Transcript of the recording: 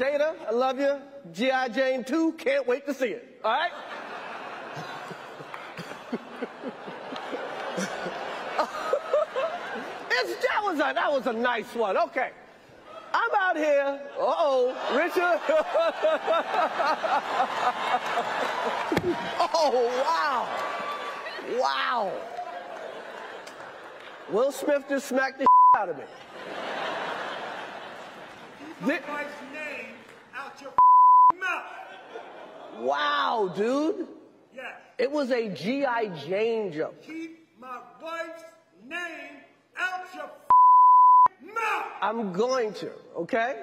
Jada, I love you. G.I. Jane 2, can't wait to see it. All right? That was a that was a nice one. Okay. I'm out here. Uh-oh, Richard. oh, wow. Wow. Will Smith just smacked the out of me. Keep my wife's name out your mouth. Wow, dude. Yes. It was a G.I. Jane joke. Keep my wife's name out your mouth. I'm going to, okay?